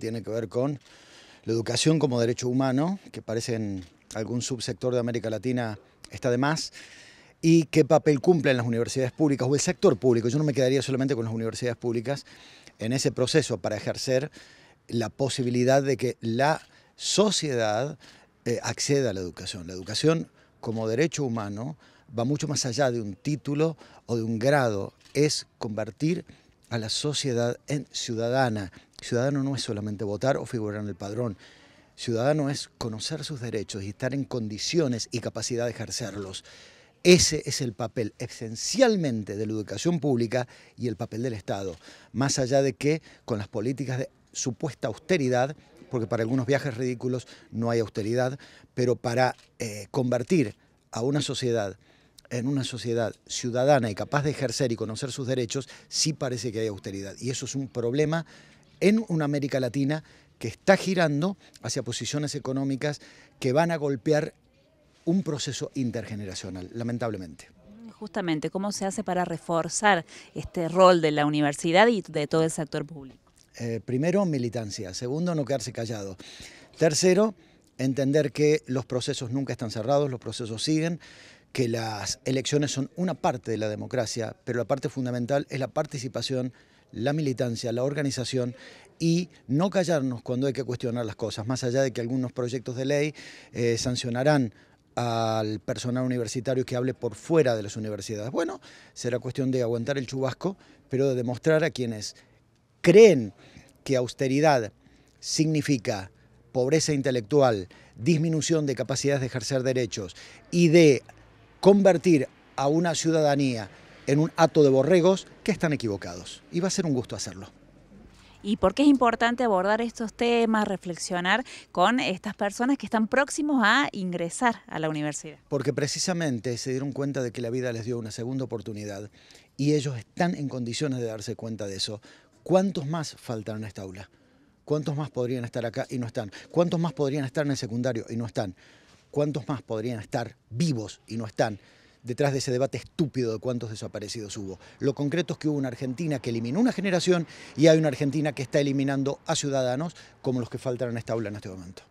tiene que ver con la educación como derecho humano, que parece en algún subsector de América Latina está de más, y qué papel cumplen las universidades públicas o el sector público. Yo no me quedaría solamente con las universidades públicas en ese proceso para ejercer la posibilidad de que la sociedad eh, acceda a la educación. La educación como derecho humano va mucho más allá de un título o de un grado, es convertir a la sociedad en ciudadana. Ciudadano no es solamente votar o figurar en el padrón. Ciudadano es conocer sus derechos y estar en condiciones y capacidad de ejercerlos. Ese es el papel esencialmente de la educación pública y el papel del Estado, más allá de que con las políticas de supuesta austeridad, porque para algunos viajes ridículos no hay austeridad, pero para eh, convertir a una sociedad en una sociedad ciudadana y capaz de ejercer y conocer sus derechos, sí parece que hay austeridad. Y eso es un problema en una América Latina que está girando hacia posiciones económicas que van a golpear un proceso intergeneracional, lamentablemente. Justamente, ¿cómo se hace para reforzar este rol de la universidad y de todo el sector público? Eh, primero, militancia. Segundo, no quedarse callado. Tercero, entender que los procesos nunca están cerrados, los procesos siguen, que las elecciones son una parte de la democracia, pero la parte fundamental es la participación, la militancia, la organización y no callarnos cuando hay que cuestionar las cosas, más allá de que algunos proyectos de ley eh, sancionarán al personal universitario que hable por fuera de las universidades. Bueno, será cuestión de aguantar el chubasco, pero de demostrar a quienes creen que austeridad significa pobreza intelectual, disminución de capacidades de ejercer derechos y de convertir a una ciudadanía en un acto de borregos, que están equivocados. Y va a ser un gusto hacerlo y por qué es importante abordar estos temas, reflexionar con estas personas que están próximos a ingresar a la universidad. Porque precisamente se dieron cuenta de que la vida les dio una segunda oportunidad y ellos están en condiciones de darse cuenta de eso. ¿Cuántos más faltan en esta aula? ¿Cuántos más podrían estar acá y no están? ¿Cuántos más podrían estar en el secundario y no están? ¿Cuántos más podrían estar vivos y no están? Detrás de ese debate estúpido de cuántos desaparecidos hubo. Lo concreto es que hubo una Argentina que eliminó una generación y hay una Argentina que está eliminando a ciudadanos como los que faltan en esta aula en este momento.